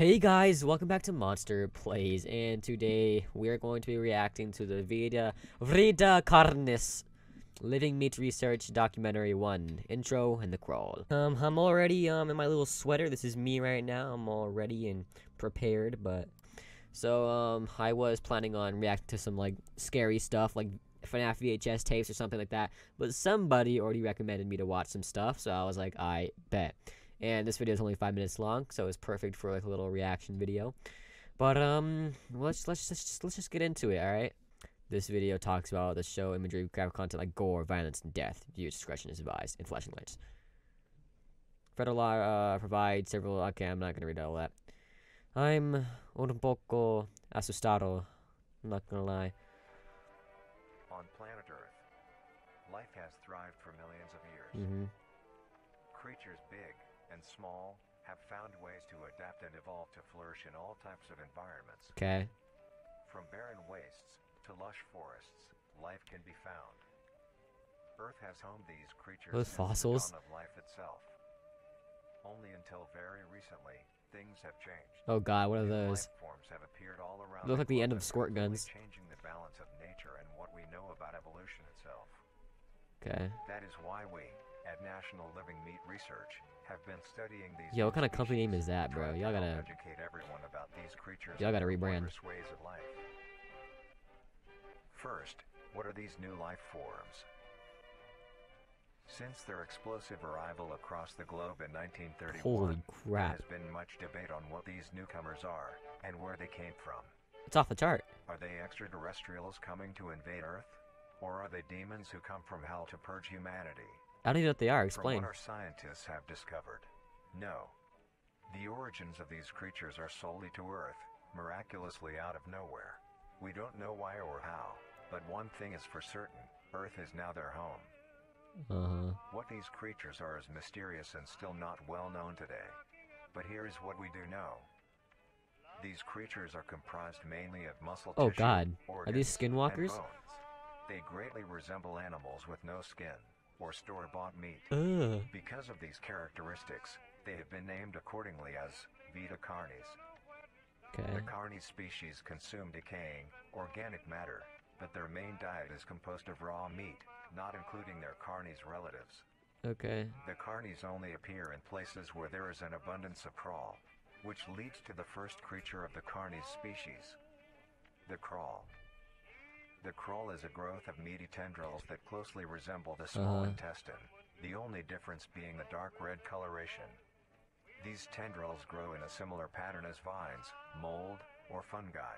Hey guys, welcome back to Monster PlayZ, and today we are going to be reacting to the Vita Vita Carnis Living Meat Research Documentary 1 Intro and the Crawl. Um, I'm already um in my little sweater. This is me right now. I'm all ready and prepared, but so um I was planning on reacting to some like scary stuff like FNAF VHS tapes or something like that, but somebody already recommended me to watch some stuff, so I was like, I bet and this video is only five minutes long, so it's perfect for like a little reaction video. But um, let's let's just let's just get into it. All right. This video talks about the show imagery, graphic content like gore, violence, and death. Viewer discretion is advised. And flashing lights. Federal law uh, provides several. Okay, I'm not gonna read all that. I'm un poco asustado. I'm not gonna lie. On planet Earth, life has thrived for millions of years. Mm-hmm. Creatures big and small have found ways to adapt and evolve to flourish in all types of environments. Okay. From barren wastes to lush forests, life can be found. Earth has homed these creatures Those fossils? of life itself. Only until very recently, things have changed. Oh God, what are those? forms have appeared all around Look the like the end of squirt guns. changing the balance of nature and what we know about evolution itself. Okay. That is why we, at National Living Meat Research, have been studying these. Yo, what kind of company name is that, bro? Y'all gotta- educate everyone about these creatures. y'all gotta rebrand. ways of life. First, what are these new life forms? Since their explosive arrival across the globe in 1931, Holy there has been much debate on what these newcomers are and where they came from. It's off the chart. Are they extraterrestrials coming to invade Earth? Or are they demons who come from hell to purge humanity? I don't even know what they are. Explain. From what our scientists have discovered, no. The origins of these creatures are solely to Earth, miraculously out of nowhere. We don't know why or how, but one thing is for certain Earth is now their home. Uh huh. What these creatures are is mysterious and still not well known today. But here is what we do know. These creatures are comprised mainly of muscle Oh, tissue, God. Are these organs, skinwalkers? They greatly resemble animals with no skin, or store-bought meat. Ugh. Because of these characteristics, they have been named accordingly as Vita carnis. Okay. The carnis species consume decaying, organic matter, but their main diet is composed of raw meat, not including their carnis relatives. Okay. The carnis only appear in places where there is an abundance of crawl, which leads to the first creature of the carnis species, the crawl. The crawl is a growth of meaty tendrils that closely resemble the small Uh-huh. intestine, the only difference being the dark red coloration. These tendrils grow in a similar pattern as vines, mold, or fungi.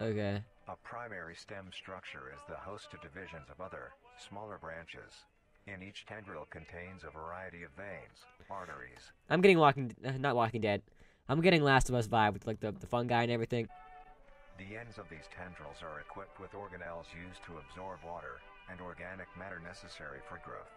Okay. A primary stem structure is the host to divisions of other, smaller branches. And each tendril contains a variety of veins, arteries, I'm getting Walking, uh, not Walking Dead. I'm getting Last of Us vibe with like the the fungi and everything. The ends of these tendrils are equipped with organelles used to absorb water and organic matter necessary for growth.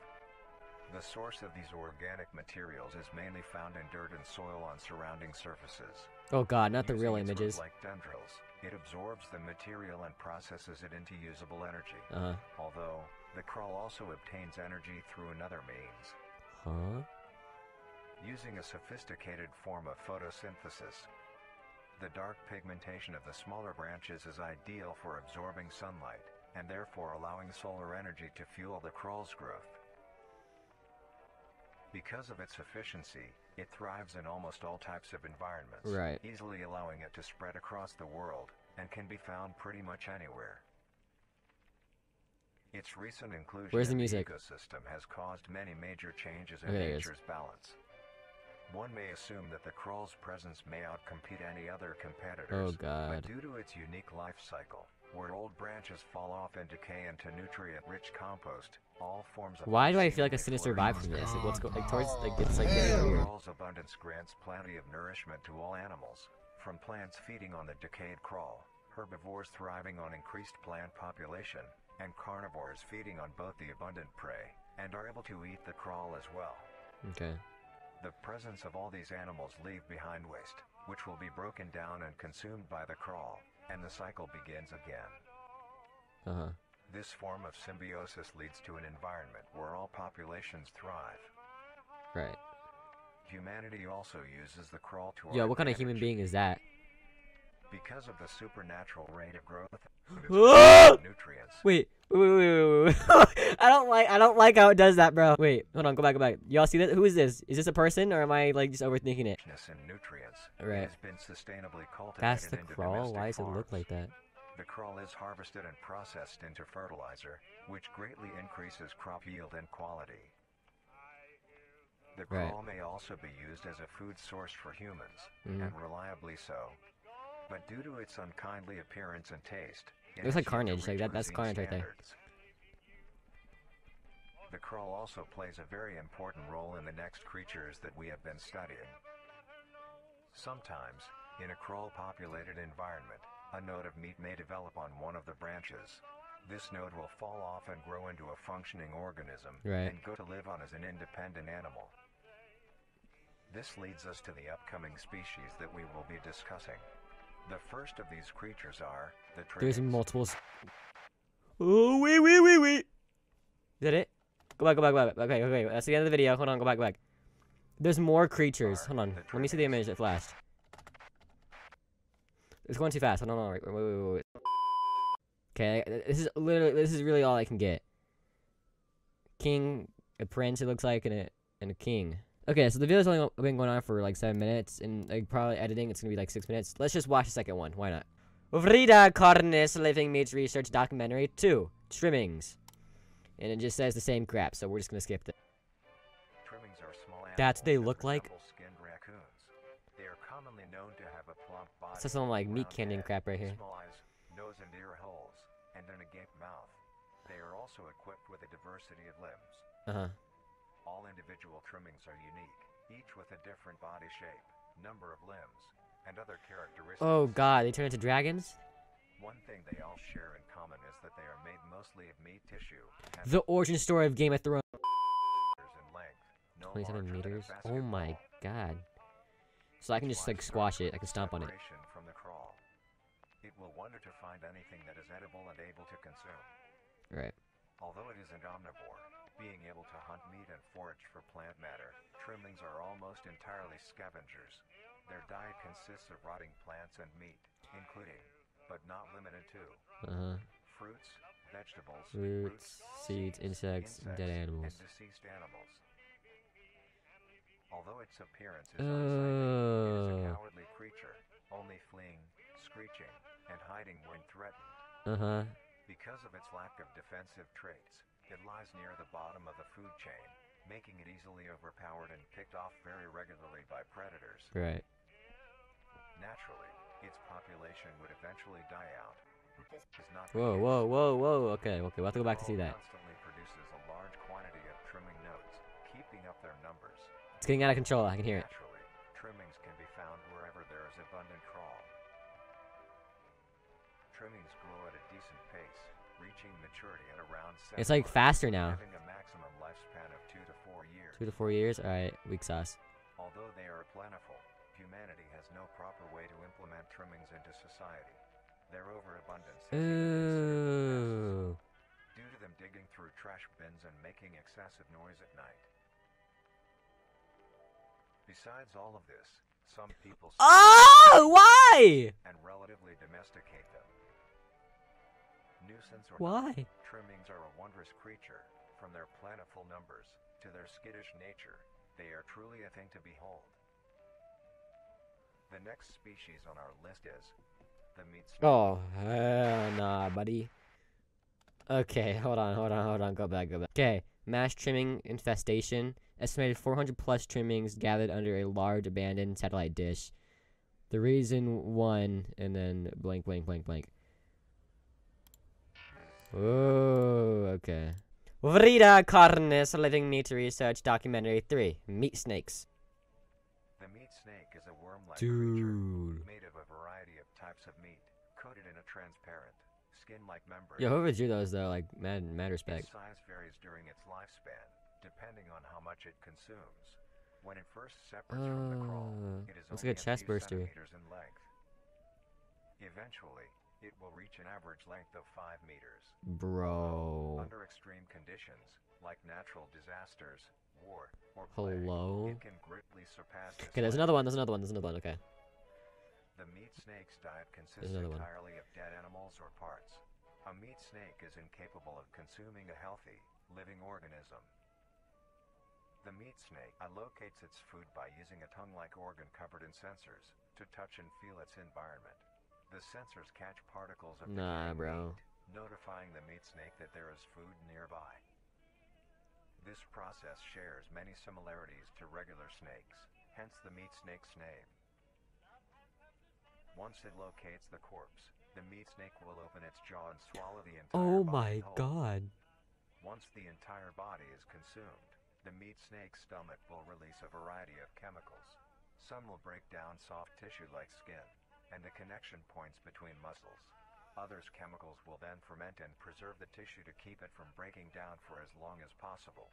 The source of these organic materials is mainly found in dirt and soil on surrounding surfaces. Oh God, not the Using real images. Like tendrils, it absorbs the material and processes it into usable energy. Uh Although, the crawl also obtains energy through another means, huh. using a sophisticated form of photosynthesis. The dark pigmentation of the smaller branches is ideal for absorbing sunlight, and therefore allowing solar energy to fuel the crawl's growth. Because of its efficiency, it thrives in almost all types of environments, Right. easily allowing it to spread across the world, and can be found pretty much anywhere. Its recent inclusion Where's the in music? the ecosystem has caused many major changes in Okay, there it is. nature's balance. One may assume that the crawl's presence may outcompete any other competitors, Oh God. but due to its unique life cycle, where old branches fall off and decay into nutrient-rich compost, all forms of Why do I feel like a sinister vibe from this? Like what's going? like towards like it's like The getting weird. crawl's abundance grants plenty of nourishment to all animals, from plants feeding on the decayed crawl, herbivores thriving on increased plant population, and carnivores feeding on both the abundant prey, and are able to eat the crawl as well. Okay. The presence of all these animals leave behind waste, which will be broken down and consumed by the crawl, and the cycle begins again. Uh huh. This form of symbiosis leads to an environment where all populations thrive. Right. Humanity also uses the crawl to Yeah, what kind of human being is that? Because of the supernatural rate of growth of nutrients, Wait, wait, wait, wait, wait. I don't like, I don't like how it does that, bro. Wait, hold on, go back, go back. Y'all see that? Who is this? Is this a person, or am I like just overthinking it? nutrients Right. has been sustainably cultivated That's the crawl. Why does it look like that? The crawl is harvested and processed into fertilizer, which greatly increases crop yield and quality. The Right. crawl may also be used as a food source for humans, Mhm. and reliably so. But due to its unkindly appearance and taste, it Looks like has yet to Carnage, like that- that's Carnage right there. The crawl also plays a very important role in the next creatures that we have been studying. Sometimes, in a crawl-populated environment, a node of meat may develop on one of the branches. This node will fall off and grow into a functioning organism Right. and go to live on as an independent animal. This leads us to the upcoming species that we will be discussing. The first of these creatures are the There's trimmings. multiple. s- Oh wait, wait, wait, wait. Is that it? Go back, go back, go back. Okay, okay, that's the end of the video. Hold on, go back, go back. There's more creatures. Hold on. Let me see the image that flashed. It's going too fast. Hold on, hold on. Wait, wait, wait, wait, wait. Okay, this is literally this is really all I can get. King, a prince. It looks like, and a and a king. Okay, so the video's only been going on for like seven minutes, and like probably editing, it's gonna be like six minutes. Let's just watch the second one. Why not? Vrida Carnis Living Meats Research Documentary 2 Trimmings. And it just says the same crap, so we're just gonna skip it. Trimmings are small That's what they look like? resemble skinned raccoons. They are commonly known to have a plump body. It says something like meat head, crap right here. Small eyes, nose and ear holes, and an agape mouth. They are also equipped with a diversity of limbs. Uh huh. All individual trimmings are unique, each with a different body shape, number of limbs, and other characteristics. Oh god, they turn into dragons? One thing they all share in common is that they are made mostly of meat tissue. The origin story of Game of Thrones. meters in length, no 27 larger than a meters? Oh my god. So I can just like squash it, I can stomp on it. Separation From the crawl. It will wonder to find anything that is edible and able to consume. Right. Although it is an omnivore, being able to hunt meat and forage for plant matter, trimmings are almost entirely scavengers. Their diet consists of rotting plants and meat, including, but not limited to, Uh huh. fruits, vegetables, Roots, seeds, insects, and dead animals. and deceased animals. Although its appearance is unsightly, it is a Oh. cowardly creature, only fleeing, screeching, and hiding when threatened. Uh huh. Because of its lack of defensive traits, it lies near the bottom of the food chain, making it easily overpowered and picked off very regularly by predators. Right. Naturally, its population would eventually die out. This is not the Whoa, whoa, whoa, whoa. Okay, okay, we'll have to go back to see that. constantly produces a large quantity of trimming nodes, keeping up their numbers. It's getting out of control, I can hear it. Naturally, trimmings can be found wherever there is abundant crawl. Trimmings grow at a decent pace, reaching maturity at around seven It's like faster now. having a maximum lifespan of two to four years. Two to four years? Alright, weak sauce. Although they are plentiful, humanity has no proper way to implement trimmings into society. Their overabundance Ooh. due to them digging through trash bins and making excessive noise at night. Besides all of this, some people Oh! Why? and relatively domesticate them. Nuisance or Why? not, trimmings are a wondrous creature. From their plentiful numbers to their skittish nature, they are truly a thing to behold. The next species on our list is the meat snake. Oh, hell nah, buddy. Okay, hold on, hold on, hold on. Go back, go back. Okay, mass trimming infestation. Estimated 400 plus trimmings gathered under a large abandoned satellite dish. The reason one, and then blank, blank, blank, blank. Oh, okay. Vrida Carnis Living Meat Research Documentary 3 Meat Snakes. The meat snake is a worm-like creature Dude. made of a variety of types of meat, coated in a transparent, skin-like membrane. Yo, whoever drew those, though, like, mad, mad respect. Its size varies during its lifespan, depending on how much it consumes. When it first separates from the crawl, Uh, it is looks only like a chest few burster. centimeters in length. Eventually, It will reach an average length of 5 meters. Bro. Under extreme conditions, like natural disasters, war, or plague, Hello? it can greatly surpass Okay, there's another one. There's another one. There's another one. Okay. The meat snake's diet consists entirely of dead animals or parts. A meat snake is incapable of consuming a healthy, living organism. The meat snake allocates its food by using a tongue-like organ covered in sensors to touch and feel its environment. The sensors catch particles of Nah, bro. meat, notifying the meat snake that there is food nearby. This process shares many similarities to regular snakes, hence the meat snake's name. Once it locates the corpse, the meat snake will open its jaw and swallow the entire Oh my whole. god. Once the entire body is consumed, the meat snake's stomach will release a variety of chemicals. Some will break down soft tissue like skin and the connection points between muscles. Others chemicals will then ferment and preserve the tissue to keep it from breaking down for as long as possible.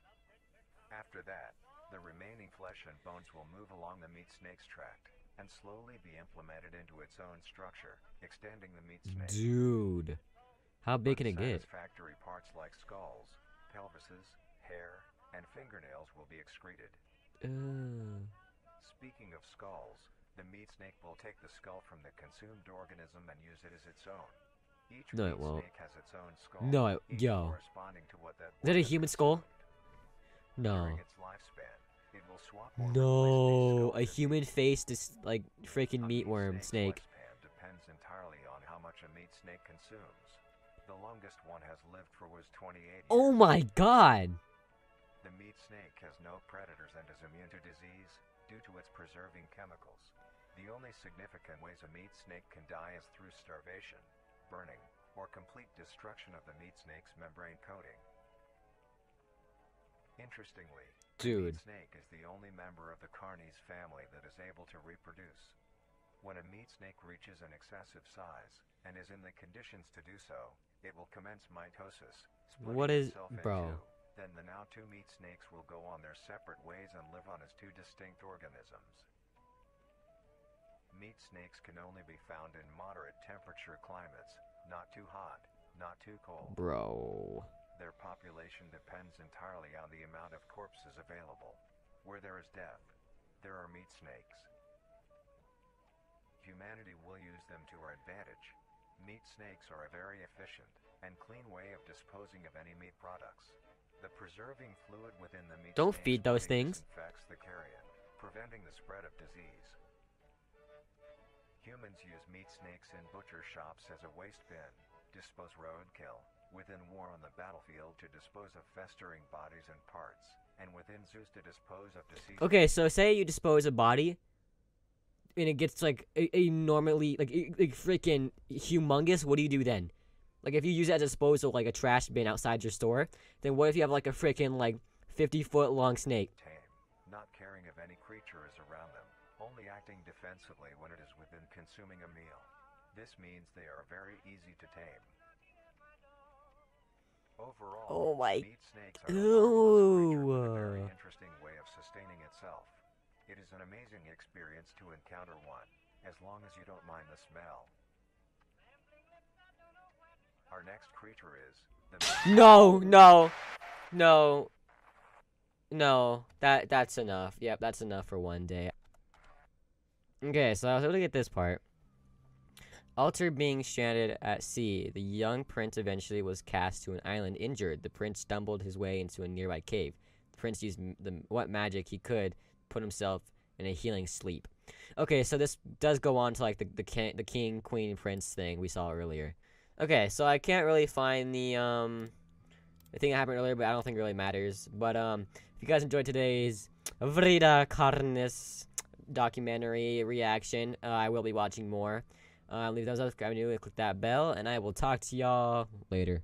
After that, the remaining flesh and bones will move along the meat snake's tract and slowly be implemented into its own structure, extending the meat snake. Dude. How big can it get? Factory parts like skulls, pelvises, hair, and fingernails will be excreted. Uh, Speaking of skulls, the meat snake will take the skull from the consumed organism and use it as its own. Each No, it won't. snake has its own skull. No, it- yo. corresponding to what that Is that a human skull? no. Lifespan, it will swap or replace these No, a human face this like freaking A meat worm snake. depends entirely on how much a meat snake consumes. The longest one has lived for was 28 Oh my god. The meat snake has no predators and is immune to disease due to its preserving chemicals. The only significant ways a meat snake can die is through starvation, burning, or complete destruction of the meat snake's membrane coating. Interestingly, the Dude. meat snake is the only member of the carnis family that is able to reproduce. When a meat snake reaches an excessive size and is in the conditions to do so, it will commence mitosis. What is- bro. two. Then the now two meat snakes will go on their separate ways and live on as two distinct organisms. Meat snakes can only be found in moderate temperature climates, not too hot, not too cold. Bro. Their population depends entirely on the amount of corpses available. Where there is death, there are meat snakes. Humanity will use them to our advantage. Meat snakes are a very efficient and clean way of disposing of any meat products. The preserving fluid within the meat Don't feed those things. disinfects the carrion, preventing the spread of disease. Humans use meat snakes in butcher shops as a waste bin, dispose roadkill, within war on the battlefield to dispose of festering bodies and parts, and within zoos to dispose of deceased. Okay, so say you dispose a body and it gets like normally like like freaking humongous, what do you do then? Like if you use it as a disposal like a trash bin outside your store, then what if you have like a freaking like 50 foot long snake? tame, not caring if any creature is around them, only acting defensively when it is within consuming a meal. This means they are very easy to tame. Overall, Oh my- meat snakes are a marvelous creature with a uh. very interesting way of sustaining itself. It is an amazing experience to encounter one, as long as you don't mind the smell. Our next creature is the No, no, no, no. That that's enough. Yep, that's enough for one day. Okay, so I was able to get this part. After being stranded at sea, the young prince eventually was cast to an island injured. The prince stumbled his way into a nearby cave. The prince used the what magic he could, put himself in a healing sleep. Okay, so this does go on to like the the, king, the king, queen, prince thing we saw earlier. Okay, so I can't really find the um the thing that happened earlier, but I don't think it really matters. But um, if you guys enjoyed today's Vrida Carnis documentary reaction, uh, I will be watching more. Uh, leave those up, subscribe new, click that bell, and I will talk to y'all later.